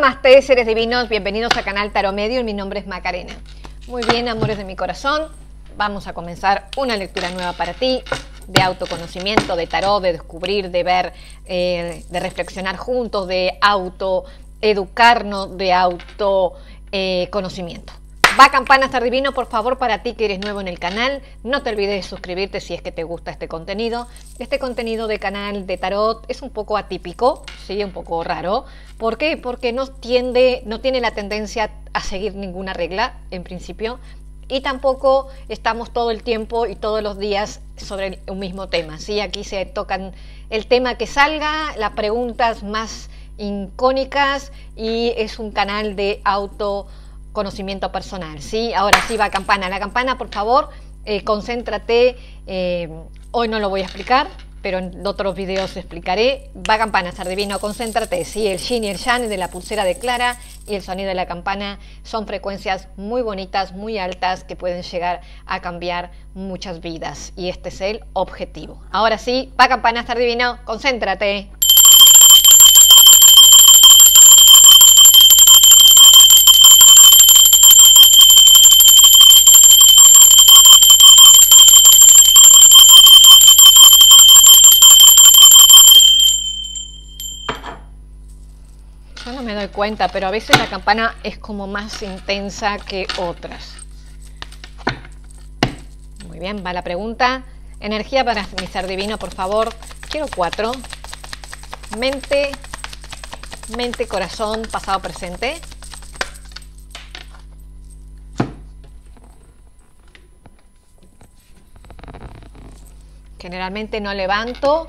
Namaste, seres divinos, bienvenidos a Canal Tarot Medio, mi nombre es Macarena. Muy bien, amores de mi corazón, vamos a comenzar una lectura nueva para ti, de autoconocimiento, de tarot, de descubrir, de ver, eh, de reflexionar juntos, de autoeducarnos, de autoconocimiento. Va campana estar divino, por favor, para ti que eres nuevo en el canal. No te olvides de suscribirte si es que te gusta este contenido. Este contenido de canal de tarot es un poco atípico, sí, un poco raro. ¿Por qué? Porque no tiende, no tiene la tendencia a seguir ninguna regla, en principio. Y tampoco estamos todo el tiempo y todos los días sobre un mismo tema. ¿sí? Aquí se tocan el tema que salga, las preguntas más icónicas y es un canal de auto conocimiento personal. ¿sí? Ahora sí va campana. La campana, por favor, eh, concéntrate. Eh, hoy no lo voy a explicar, pero en otros videos explicaré. Va campana, ser divino, concéntrate. Sí, el yin y el yang de la pulsera de Clara y el sonido de la campana son frecuencias muy bonitas, muy altas, que pueden llegar a cambiar muchas vidas. Y este es el objetivo. Ahora sí, va campana, ser divino, concéntrate. Cuenta, pero a veces la campana es como más intensa que otras. Muy bien, va la pregunta. Energía para mi ser divino, por favor. Quiero cuatro. Mente, mente, corazón, pasado, presente. Generalmente no levanto,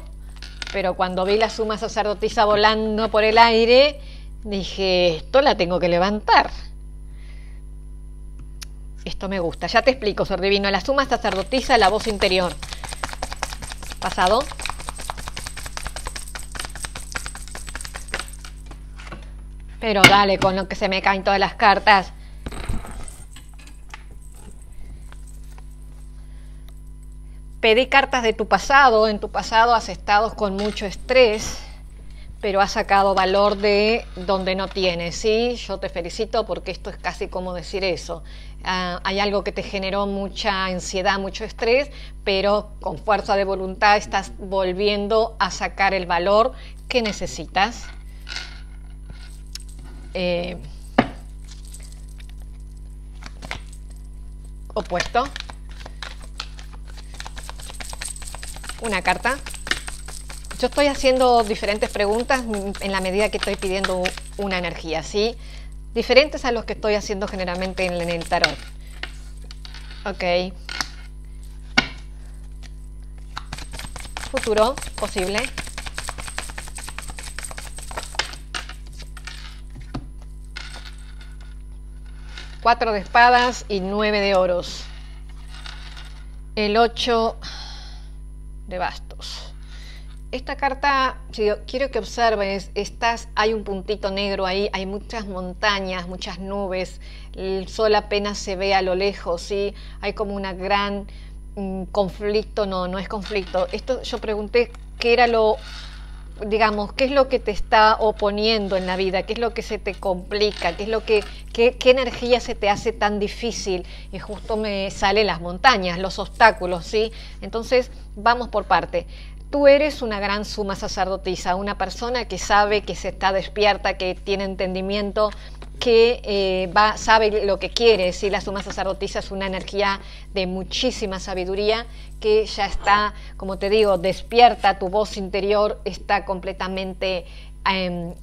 pero cuando vi la suma sacerdotisa volando por el aire, dije, esto la tengo que levantar. Esto me gusta. Ya te explico, ser divino. La suma sacerdotisa, la voz interior. Pasado. Pero dale, con lo que se me caen todas las cartas. Pedí cartas de tu pasado. En tu pasado has estado con mucho estrés pero has sacado valor de donde no tienes, ¿sí? Yo te felicito porque esto es casi como decir eso. Ah, hay algo que te generó mucha ansiedad, mucho estrés, pero con fuerza de voluntad estás volviendo a sacar el valor que necesitas. Eh, opuesto. Una carta. Yo estoy haciendo diferentes preguntas en la medida que estoy pidiendo una energía, ¿sí? Diferentes a los que estoy haciendo generalmente en el tarot. Ok. Futuro, posible. Cuatro de espadas y nueve de oros. El ocho de bastos. Esta carta, quiero que observes, estás, hay un puntito negro ahí, hay muchas montañas, muchas nubes, el sol apenas se ve a lo lejos, ¿sí? Hay como una gran mm, conflicto, no, no es conflicto. Esto yo pregunté qué era lo, digamos, qué es lo que te está oponiendo en la vida, qué es lo que se te complica, qué es lo que, qué, qué energía se te hace tan difícil. Y justo me salen las montañas, los obstáculos, ¿sí? Entonces, vamos por parte. Tú eres una gran suma sacerdotisa, una persona que sabe, que se está despierta, que tiene entendimiento, que eh, sabe lo que quiere. Si la suma sacerdotisa es una energía de muchísima sabiduría que ya está, como te digo, despierta, tu voz interior está completamente, em,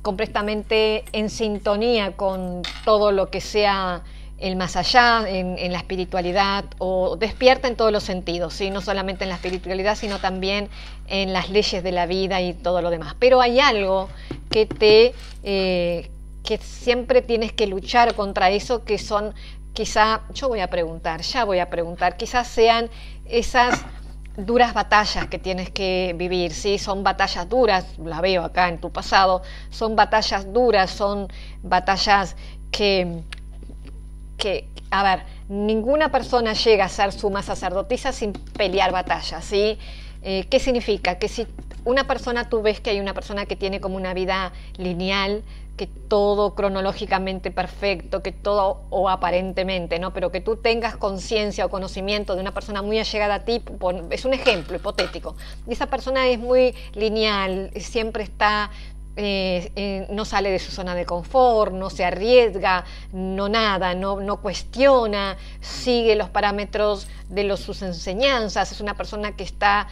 completamente en sintonía con todo lo que sea el más allá, en, la espiritualidad, o despierta en todos los sentidos, ¿sí? no solamente en la espiritualidad, sino también en las leyes de la vida y todo lo demás. Pero hay algo que te eh, que siempre tienes que luchar contra eso, que son quizá, yo voy a preguntar, ya voy a preguntar, quizás sean esas duras batallas que tienes que vivir, ¿sí? Son batallas duras, la veo acá en tu pasado, son batallas duras, son batallas que que, a ver, ninguna persona llega a ser suma sacerdotisa sin pelear batallas, ¿sí? Eh, ¿Qué significa? Que si una persona, tú ves que hay una persona que tiene como una vida lineal, que todo cronológicamente perfecto, que todo o aparentemente, ¿no? Pero que tú tengas conciencia o conocimiento de una persona muy allegada a ti, es un ejemplo hipotético. Y esa persona es muy lineal, siempre está eh, eh, no sale de su zona de confort, no se arriesga, no nada, no, no cuestiona, sigue los parámetros de sus enseñanzas, es una persona que está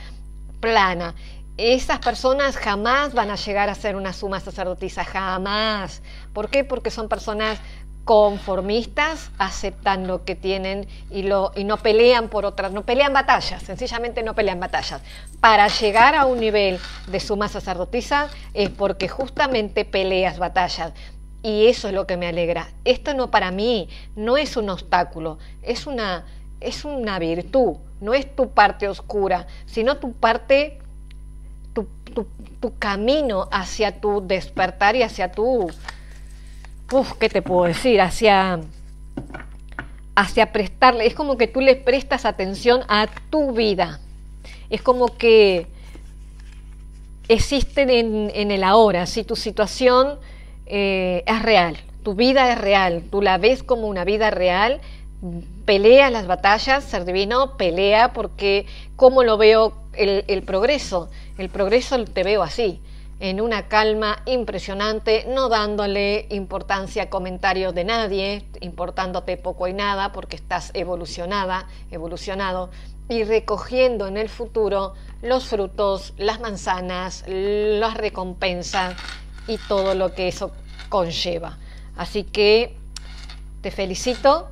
plana esas personas jamás van a llegar a ser una suma sacerdotisa, jamás. ¿Por qué? Porque son personas conformistas, aceptan lo que tienen y, lo, y no pelean por otras, no pelean batallas, sencillamente no pelean batallas. Para llegar a un nivel de suma sacerdotisa es porque justamente peleas batallas. Y eso es lo que me alegra. Esto no para mí, no es un obstáculo, es una, es una virtud, no es tu parte oscura, sino tu parte tu, camino hacia tu despertar y hacia tu, uf, ¿qué te puedo decir? Hacia, hacia prestarle, es como que tú le prestas atención a tu vida, es como que existen en, el ahora, si tu situación eh, es real, tu vida es real, tú la ves como una vida real, pelea las batallas, ser divino, pelea porque cómo lo veo el, progreso, el progreso te veo así, en una calma impresionante, no dándole importancia a comentarios de nadie, importándote poco y nada porque estás evolucionada, evolucionado, y recogiendo en el futuro los frutos, las manzanas, las recompensas y todo lo que eso conlleva. Así que te felicito,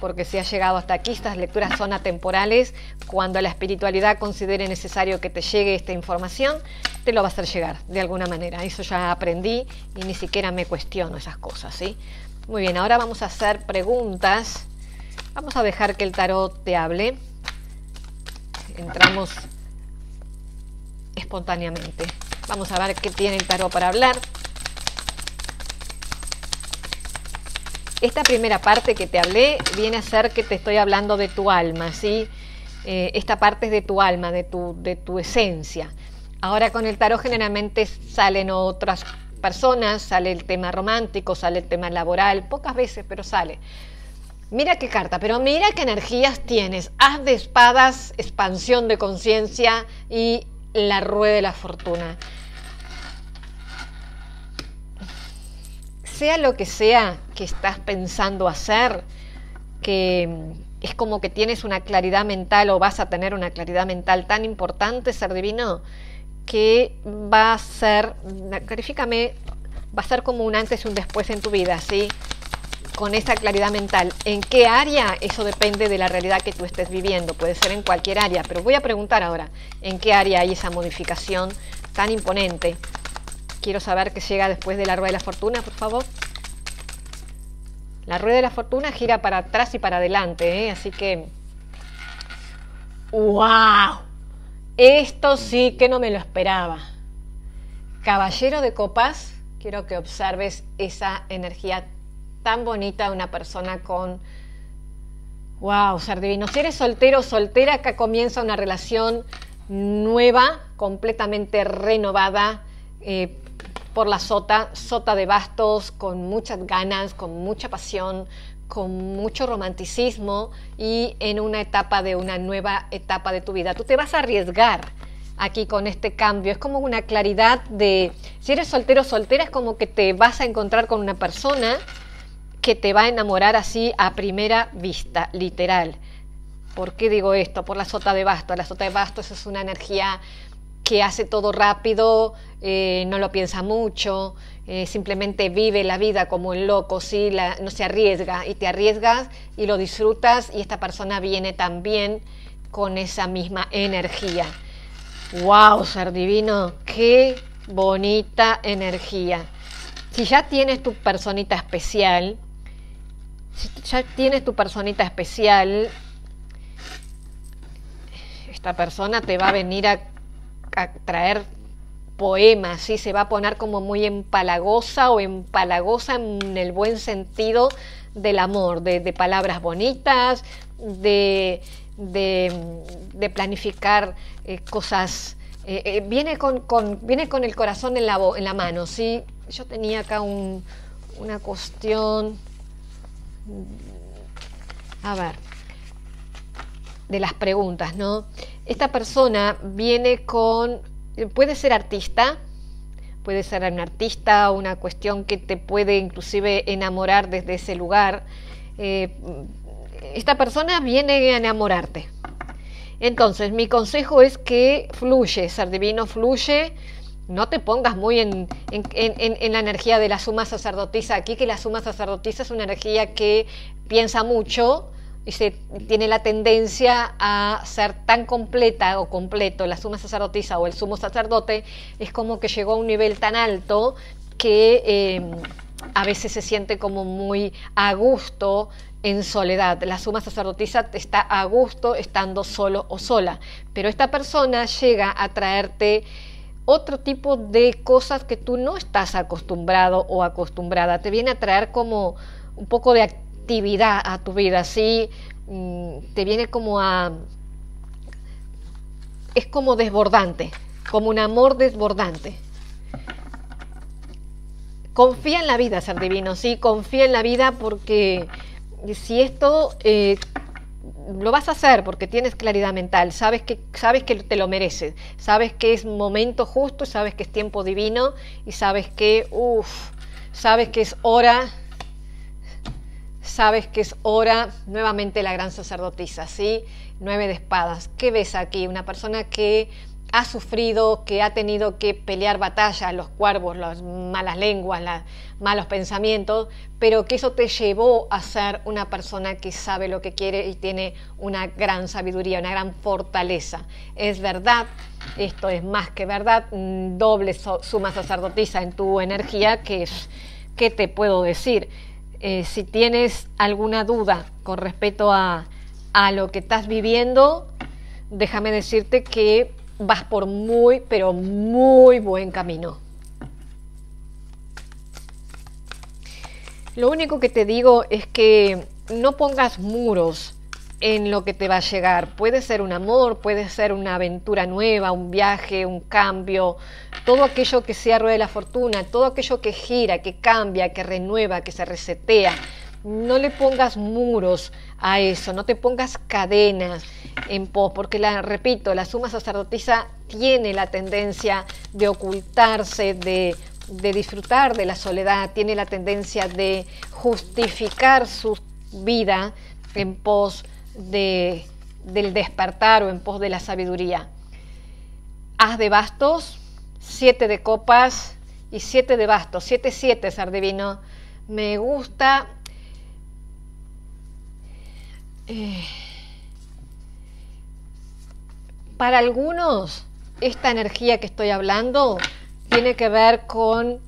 porque si has llegado hasta aquí, estas lecturas son atemporales. Cuando la espiritualidad considere necesario que te llegue esta información, te lo va a hacer llegar de alguna manera. Eso ya aprendí y ni siquiera me cuestiono esas cosas, ¿sí? Muy bien, ahora vamos a hacer preguntas. Vamos a dejar que el tarot te hable. Entramos espontáneamente. Vamos a ver qué tiene el tarot para hablar. Esta primera parte que te hablé viene a ser que te estoy hablando de tu alma, ¿sí? Eh, esta parte es de tu alma, de tu, de tu esencia. Ahora con el tarot generalmente salen otras personas, sale el tema romántico, sale el tema laboral, pocas veces, pero sale. Mira qué carta, pero mira qué energías tienes. Haz de espadas, expansión de conciencia y la rueda de la fortuna. Sea lo que sea que estás pensando hacer, que es como que tienes una claridad mental o vas a tener una claridad mental tan importante, ser divino, que va a ser, clarifícame, va a ser como un antes y un después en tu vida, ¿sí? Con esa claridad mental. ¿En qué área? Eso depende de la realidad que tú estés viviendo, puede ser en cualquier área, pero voy a preguntar ahora, ¿en qué área hay esa modificación tan imponente? Quiero saber qué llega después de la rueda de la fortuna, por favor. La rueda de la fortuna gira para atrás y para adelante, ¿eh? así que... ¡Wow! Esto sí que no me lo esperaba. Caballero de copas, quiero que observes esa energía tan bonita de una persona con... ¡Wow! Ser divino. Si eres soltero o soltera, acá comienza una relación nueva, completamente renovada, eh, por la sota, sota de bastos, con muchas ganas, con mucha pasión, con mucho romanticismo y en una etapa de una nueva etapa de tu vida. Tú te vas a arriesgar aquí con este cambio. Es como una claridad de, si eres soltero o soltera, es como que te vas a encontrar con una persona que te va a enamorar así a primera vista, literal. ¿Por qué digo esto? Por la sota de bastos. La sota de bastos es una energía que hace todo rápido, eh, no lo piensa mucho, eh, simplemente vive la vida como el loco, ¿sí? no se arriesga y te arriesgas y lo disfrutas y esta persona viene también con esa misma energía. ¡Wow, ser divino! ¡Qué bonita energía! Si ya tienes tu personita especial, si ya tienes tu personita especial, esta persona te va a venir a traer poemas, ¿sí? se va a poner como muy empalagosa o empalagosa en el buen sentido del amor, de, palabras bonitas, de, de, planificar eh, cosas. Eh, eh, viene, con, viene con el corazón en la, en la mano, ¿sí? Yo tenía acá una cuestión. A ver, de las preguntas, ¿no? Esta persona viene con. Puede ser artista, puede ser un artista, una cuestión que te puede inclusive enamorar desde ese lugar esta persona viene a enamorarte. Entonces, mi consejo es que fluye, ser divino fluye. No te pongas muy en, la energía de la suma sacerdotisa aquí, que la suma sacerdotisa es una energía que piensa mucho y se, tiene la tendencia a ser tan completa o completo. La suma sacerdotisa o el sumo sacerdote es como que llegó a un nivel tan alto que eh, a veces se siente como muy a gusto en soledad. La suma sacerdotisa está a gusto estando solo o sola, pero esta persona llega a traerte otro tipo de cosas que tú no estás acostumbrado o acostumbrada. Te viene a traer como un poco de actividad a tu vida, ¿sí? Mm, te viene como a... Es como desbordante, como un amor desbordante. Confía en la vida, ser divino, sí, confía en la vida porque si esto eh, lo vas a hacer porque tienes claridad mental, sabes que, sabes que te lo mereces, sabes que es momento justo, sabes que es tiempo divino y sabes que, uff, sabes que es hora, sabes que es hora, nuevamente la gran sacerdotisa, ¿sí? Nueve de espadas. ¿Qué ves aquí? Una persona que ha sufrido, que ha tenido que pelear batalla, los cuervos, las malas lenguas, los malos pensamientos, pero que eso te llevó a ser una persona que sabe lo que quiere y tiene una gran sabiduría, una gran fortaleza. Es verdad, esto es más que verdad, mm, doble suma sacerdotisa en tu energía, que ¿qué te puedo decir? Eh, si tienes alguna duda con respecto a, a lo que estás viviendo, déjame decirte que vas por muy, pero muy buen camino. Lo único que te digo es que no pongas muros en lo que te va a llegar. Puede ser un amor, puede ser una aventura nueva, un viaje, un cambio, todo aquello que sea rueda de la fortuna, todo aquello que gira, que cambia, que renueva, que se resetea. No le pongas muros a eso, no te pongas cadenas en pos, porque la repito, la suma sacerdotisa tiene la tendencia de ocultarse, de, disfrutar de la soledad, tiene la tendencia de justificar su vida en pos de, del despertar o en pos de la sabiduría. Haz de bastos, siete de copas y siete de bastos, siete siete, ser divino. Me gusta eh, para algunos, esta energía que estoy hablando tiene que ver con,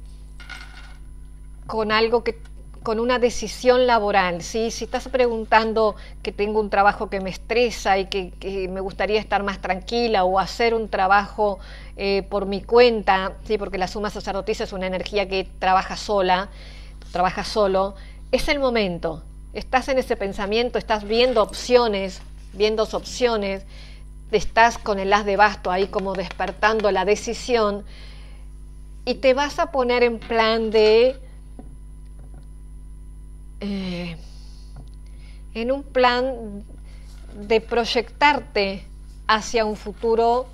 con algo que con una decisión laboral, ¿sí? Si estás preguntando que tengo un trabajo que me estresa y que, me gustaría estar más tranquila o hacer un trabajo eh, por mi cuenta, ¿sí? Porque la suma sacerdotisa es una energía que trabaja sola, trabaja solo, es el momento estás en ese pensamiento, estás viendo opciones, viendo opciones, estás con el as de basto ahí como despertando la decisión y te vas a poner en plan de... Eh, en un plan de proyectarte hacia un futuro,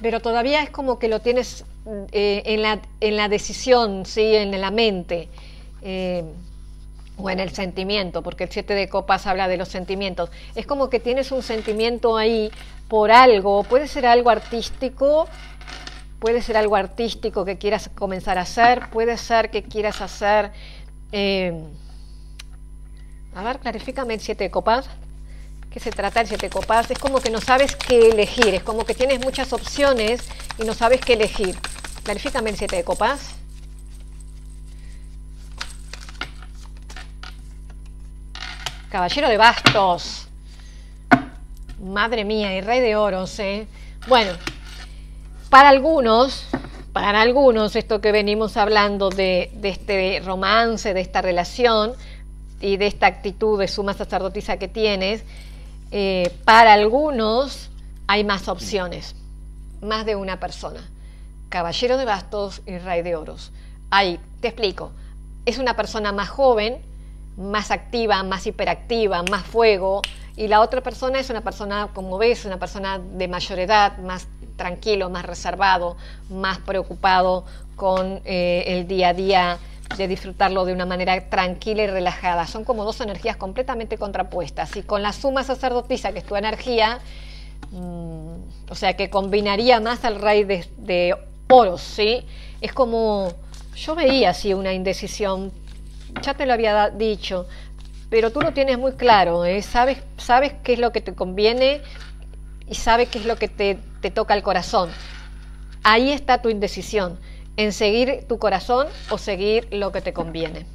pero todavía es como que lo tienes eh, en, la, en, la, decisión, ¿sí? en la mente. Eh, o en el sentimiento, porque el siete de copas habla de los sentimientos. Es como que tienes un sentimiento ahí por algo, puede ser algo artístico, puede ser algo artístico que quieras comenzar a hacer, puede ser que quieras hacer... Eh, a ver, clarifícame el siete de copas. ¿Qué se trata el siete de copas? Es como que no sabes qué elegir, es como que tienes muchas opciones y no sabes qué elegir. Clarifícame el siete de copas. Caballero de bastos. Madre mía, y rey de oros, ¿eh? Bueno, para algunos, para algunos, esto que venimos hablando de, este romance, de esta relación, y de esta actitud de suma sacerdotisa que tienes, eh, para algunos hay más opciones, más de una persona. Caballero de bastos y rey de oros. Ahí, te explico. Es una persona más joven, más activa, más hiperactiva, más fuego, y la otra persona es una persona, como ves, una persona de mayor edad, más tranquilo, más reservado, más preocupado con eh, el día a día de disfrutarlo de una manera tranquila y relajada. Son como dos energías completamente contrapuestas. Y con la suma sacerdotisa, que es tu energía, mm, o sea, que combinaría más al rey de, de oros, ¿sí? Es como, yo veía así una indecisión, ya te lo había dicho, pero tú lo tienes muy claro, ¿eh? sabes, sabes qué es lo que te conviene y sabes qué es lo que te, te toca el corazón. Ahí está tu indecisión en seguir tu corazón o seguir lo que te conviene.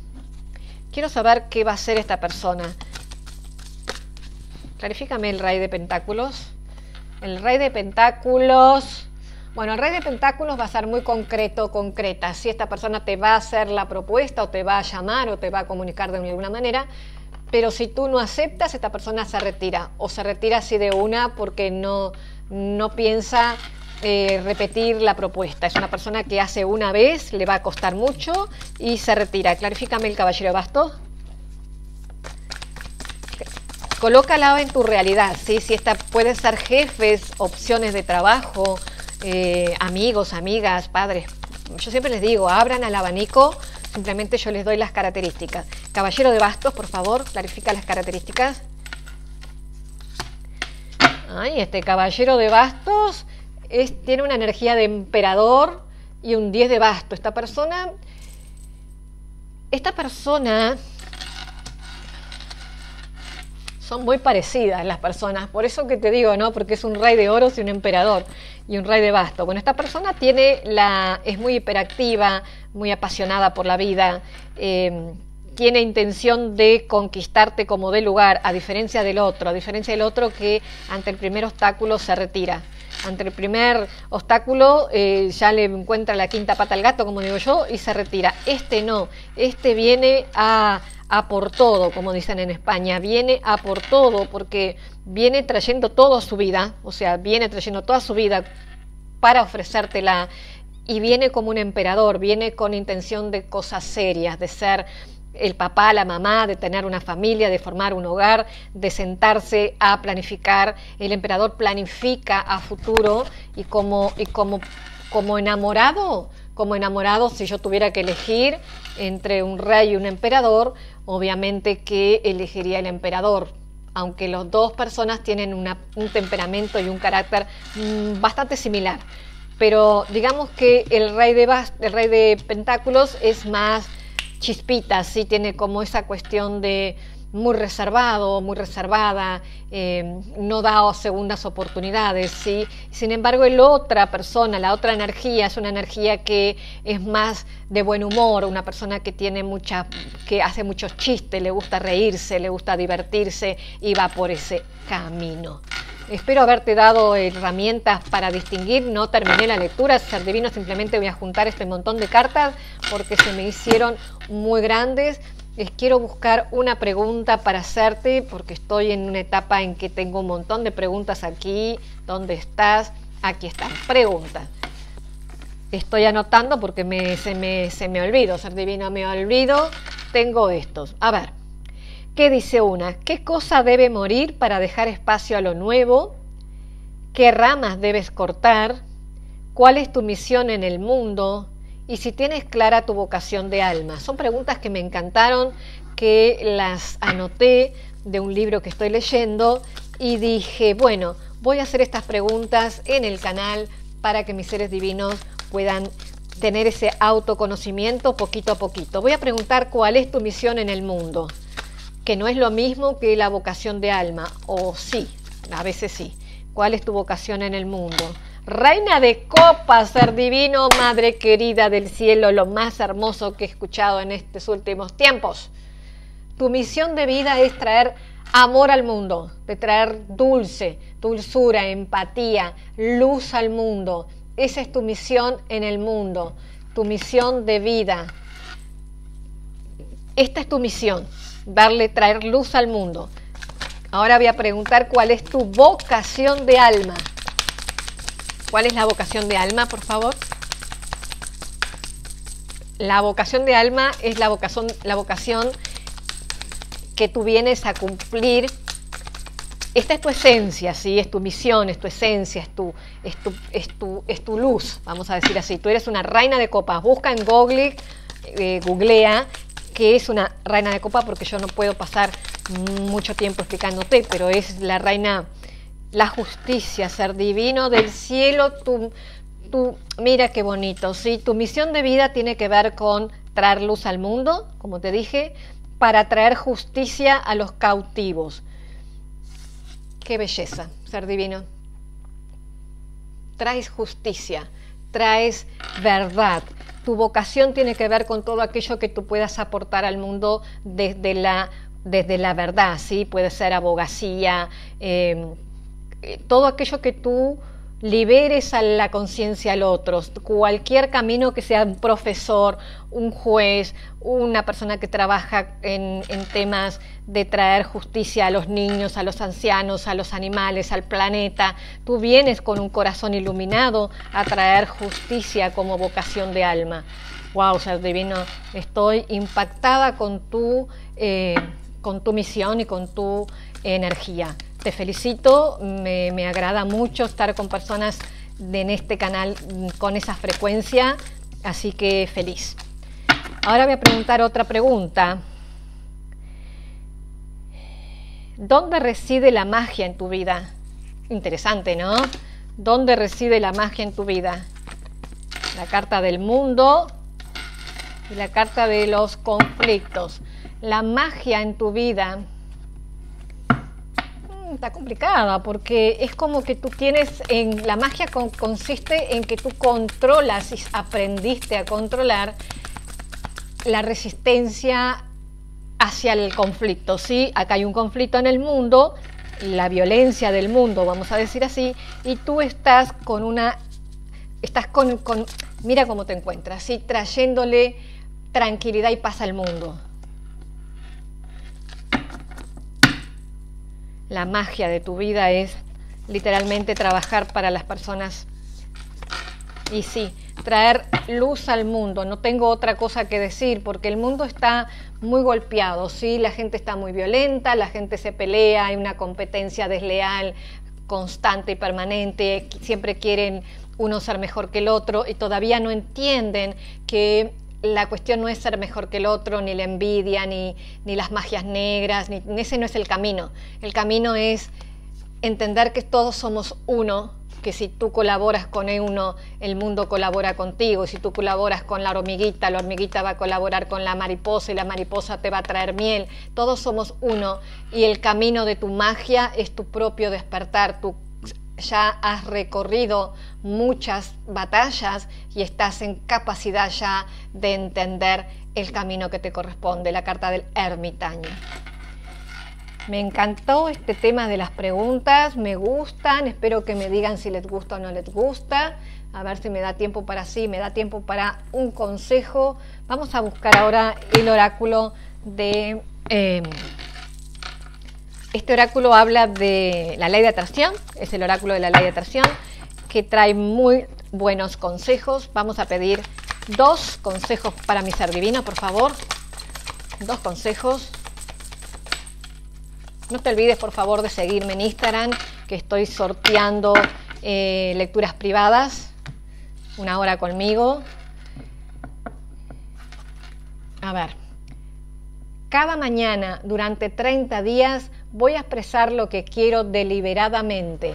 Quiero saber qué va a hacer esta persona. Clarifícame el rey de pentáculos. El rey de pentáculos. Bueno, el rey de pentáculos va a ser muy concreto, concreta. Si esta persona te va a hacer la propuesta o te va a llamar o te va a comunicar de alguna manera, pero si tú no aceptas, esta persona se retira o se retira así de una porque no, no piensa eh, repetir la propuesta. Es una persona que hace una vez, le va a costar mucho y se retira. Clarifícame el caballero bastos. Colócala en tu realidad, ¿sí? Si esta puede ser jefes, opciones de trabajo, eh, amigos, amigas, padres. Yo siempre les digo, abran al abanico, simplemente yo les doy las características. Caballero de bastos, por favor, clarifica las características. Ay, este caballero de bastos tiene una energía de emperador y un 10 de basto. Esta persona, esta persona son muy parecidas las personas, por eso que te digo, ¿no? Porque es un rey de oros y un emperador y un rey de basto. Bueno, esta persona tiene la, es muy hiperactiva, muy apasionada por la vida, eh, tiene intención de conquistarte como de lugar, a diferencia del otro, a diferencia del otro que ante el primer obstáculo se retira ante el primer obstáculo eh, ya le encuentra la quinta pata al gato, como digo yo, y se retira. Este no, este viene a, a por todo, como dicen en España, viene a por todo, porque viene trayendo toda su vida, o sea, viene trayendo toda su vida para ofrecértela y viene como un emperador, viene con intención de cosas serias, de ser el papá, la mamá, de tener una familia, de formar un hogar, de sentarse a planificar. El emperador planifica a futuro y como, y como, como enamorado, como enamorado, si yo tuviera que elegir entre un rey y un emperador, obviamente que elegiría el emperador, aunque las dos personas tienen un temperamento y un carácter mm, bastante similar. Pero digamos que el rey de, el rey de Pentáculos es más chispitas, sí tiene como esa cuestión de muy reservado, muy reservada, eh, no da segundas oportunidades, ¿sí? Sin embargo, la otra persona, la otra energía, es una energía que es más de buen humor, una persona que tiene mucha, que hace muchos chistes, le gusta reírse, le gusta divertirse y va por ese camino. Espero haberte dado herramientas para distinguir. No terminé la lectura, ser divino, simplemente voy a juntar este montón de cartas porque se me hicieron muy grandes. Les quiero buscar una pregunta para hacerte porque estoy en una etapa en que tengo un montón de preguntas aquí. ¿Dónde estás? Aquí están. Preguntas. Estoy anotando porque me, se, me, se me olvido. Ser divino me olvido. Tengo estos. A ver. ¿Qué dice una? ¿Qué cosa debe morir para dejar espacio a lo nuevo? ¿Qué ramas debes cortar? ¿Cuál es tu misión en el mundo? Y si tienes clara tu vocación de alma. Son preguntas que me encantaron, que las anoté de un libro que estoy leyendo y dije, bueno, voy a hacer estas preguntas en el canal para que mis seres divinos puedan tener ese autoconocimiento poquito a poquito. Voy a preguntar cuál es tu misión en el mundo que no es lo mismo que la vocación de alma, o sí, a veces sí. ¿Cuál es tu vocación en el mundo? Reina de copas, ser divino, madre querida del cielo, lo más hermoso que he escuchado en estos últimos tiempos. Tu misión de vida es traer amor al mundo, de traer dulce, dulzura, empatía, luz al mundo. Esa es tu misión en el mundo, tu misión de vida. Esta es tu misión darle, traer luz al mundo. Ahora voy a preguntar cuál es tu vocación de alma. ¿Cuál es la vocación de alma, por favor? La vocación de alma es la vocación, la vocación que tú vienes a cumplir. Esta es tu esencia, ¿sí? es tu misión, es tu esencia, es tu, es tu, es tu, es tu luz, vamos a decir así. Tú eres una reina de copas. Busca en Google, eh, googlea qué es una reina de copa, porque yo no puedo pasar mucho tiempo explicándote, pero es la reina, la justicia, ser divino del cielo, tu, mira qué bonito, ¿sí? Tu misión de vida tiene que ver con traer luz al mundo, como te dije, para traer justicia a los cautivos. Qué belleza, ser divino. Traes justicia, traes verdad. Tu vocación tiene que ver con todo aquello que tú puedas aportar al mundo desde la, desde la verdad, ¿sí? Puede ser abogacía, eh, todo aquello que tú liberes a la conciencia al otro, cualquier camino que sea un profesor, un juez, una persona que trabaja en, temas de traer justicia a los niños, a los ancianos, a los animales, al planeta, tú vienes con un corazón iluminado a traer justicia como vocación de alma. Wow, ser divino, estoy impactada con tu, eh, con tu misión y con tu energía te felicito, me, agrada mucho estar con personas en este canal con esa frecuencia, así que feliz. Ahora voy a preguntar otra pregunta. ¿Dónde reside la magia en tu vida? Interesante, ¿no? ¿Dónde reside la magia en tu vida? La carta del mundo y la carta de los conflictos. La magia en tu vida está complicada porque es como que tú tienes en la magia consiste en que tú controlas y aprendiste a controlar la resistencia hacia el conflicto. Sí, acá hay un conflicto en el mundo, la violencia del mundo, vamos a decir así, y tú estás con una estás con, mira cómo te encuentras, ¿sí? trayéndole tranquilidad y paz al mundo. La magia de tu vida es literalmente trabajar para las personas. Y sí, traer luz al mundo. No tengo otra cosa que decir porque el mundo está muy golpeado, sí, la gente está muy violenta, la gente se pelea, hay una competencia desleal constante y permanente, siempre quieren uno ser mejor que el otro y todavía no entienden que la cuestión no es ser mejor que el otro, ni la envidia, ni, ni las magias negras, ni, ese no es el camino. El camino es entender que todos somos uno, que si tú colaboras con uno, el mundo colabora contigo, si tú colaboras con la hormiguita, la hormiguita va a colaborar con la mariposa y la mariposa te va a traer miel, todos somos uno y el camino de tu magia es tu propio despertar, tu ya has recorrido muchas batallas y estás en capacidad ya de entender el camino que te corresponde, la carta del ermitaño. Me encantó este tema de las preguntas, me gustan, espero que me digan si les gusta o no les gusta, a ver si me da tiempo para sí, me da tiempo para un consejo. Vamos a buscar ahora el oráculo de... Em, este oráculo habla de la ley de atracción, es el oráculo de la ley de atracción, que trae muy buenos consejos. Vamos a pedir dos consejos para mi ser divino, por favor. Dos consejos. No te olvides, por favor, de seguirme en Instagram, que estoy sorteando eh, lecturas privadas, una hora conmigo. A ver, cada mañana durante 30 días voy a expresar lo que quiero deliberadamente.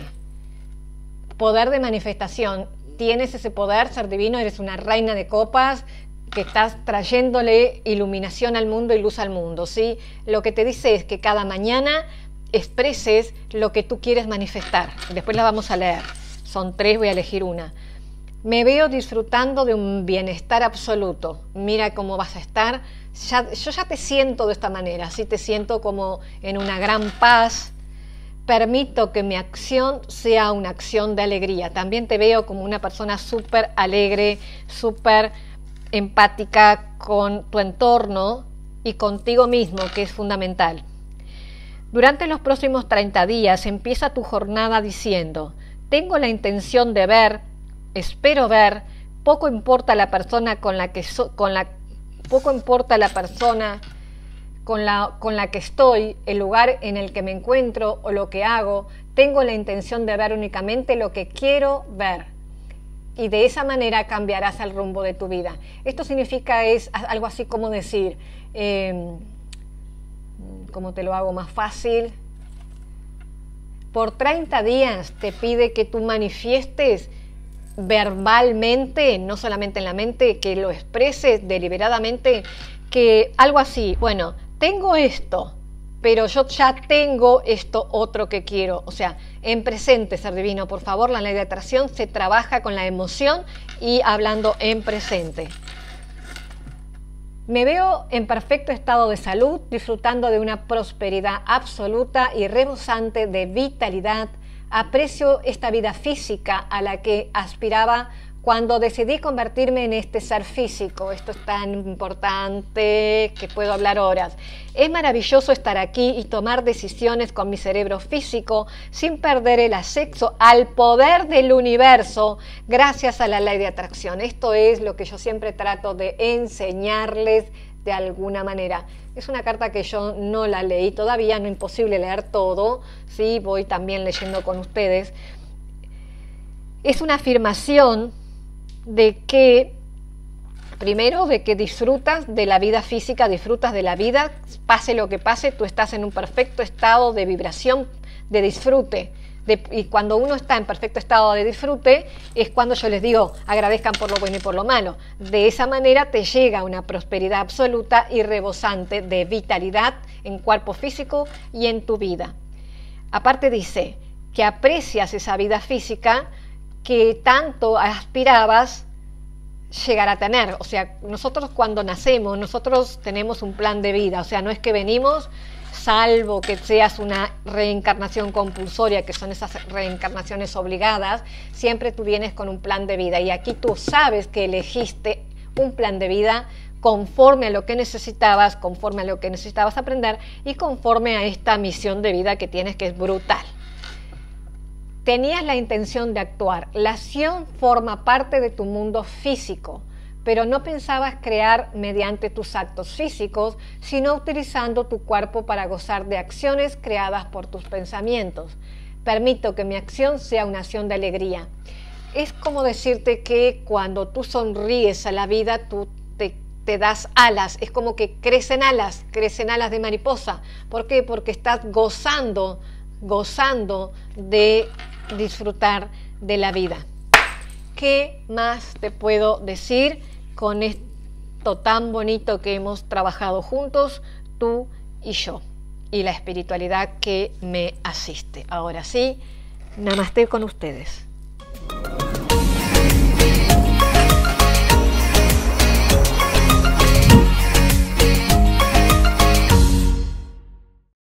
Poder de manifestación. Tienes ese poder, ser divino, eres una reina de copas que estás trayéndole iluminación al mundo y luz al mundo, ¿sí? Lo que te dice es que cada mañana expreses lo que tú quieres manifestar. Después la vamos a leer. Son tres, voy a elegir una. Me veo disfrutando de un bienestar absoluto. Mira cómo vas a estar yo ya te siento de esta manera, ¿sí? te siento como en una gran paz. Permito que mi acción sea una acción de alegría. También te veo como una persona súper alegre, súper empática con tu entorno y contigo mismo, que es fundamental. Durante los próximos 30 días empieza tu jornada diciendo, tengo la intención de ver, espero ver, poco importa la persona con la que con la poco importa la persona con la, con la que estoy, el lugar en el que me encuentro o lo que hago, tengo la intención de ver únicamente lo que quiero ver. Y de esa manera cambiarás el rumbo de tu vida. Esto significa es algo así como decir, eh, ¿cómo te lo hago más fácil? Por 30 días te pide que tú manifiestes verbalmente, no solamente en la mente, que lo expreses deliberadamente, que algo así, bueno, tengo esto, pero yo ya tengo esto otro que quiero. O sea, en presente, ser divino, por favor, la ley de atracción se trabaja con la emoción y hablando en presente. Me veo en perfecto estado de salud, disfrutando de una prosperidad absoluta y rebosante de vitalidad. Aprecio esta vida física a la que aspiraba cuando decidí convertirme en este ser físico, esto es tan importante que puedo hablar horas, es maravilloso estar aquí y tomar decisiones con mi cerebro físico sin perder el acceso al poder del universo gracias a la ley de atracción. Esto es lo que yo siempre trato de enseñarles de alguna manera. Es una carta que yo no la leí todavía, no es imposible leer todo, sí, voy también leyendo con ustedes. Es una afirmación de que, primero, de que disfrutas de la vida física, disfrutas de la vida, pase lo que pase, tú estás en un perfecto estado de vibración, de disfrute. Y cuando uno está en perfecto estado de disfrute, es cuando yo les digo, agradezcan por lo bueno y por lo malo. De esa manera te llega una prosperidad absoluta y rebosante de vitalidad en cuerpo físico y en tu vida. Aparte dice que aprecias esa vida física que tanto aspirabas llegar a tener. O sea, nosotros cuando nacemos, nosotros tenemos un plan de vida. O sea, no es que venimos, salvo que seas una reencarnación compulsoria, que son esas reencarnaciones obligadas, siempre tú vienes con un plan de vida. Y aquí tú sabes que elegiste un plan de vida conforme a lo que necesitabas, conforme a lo que necesitabas aprender y conforme a esta misión de vida que tienes que es brutal tenías la intención de actuar. La acción forma parte de tu mundo físico, pero no pensabas crear mediante tus actos físicos, sino utilizando tu cuerpo para gozar de acciones creadas por tus pensamientos. Permito que mi acción sea una acción de alegría. Es como decirte que cuando tú sonríes a la vida, tú te, te das alas, es como que crecen alas, crecen alas de mariposa. ¿Por qué? Porque estás gozando, gozando de disfrutar de la vida. ¿Qué más te puedo decir con esto tan bonito que hemos trabajado juntos, tú y yo, y la espiritualidad que me asiste? Ahora sí, namaste con ustedes.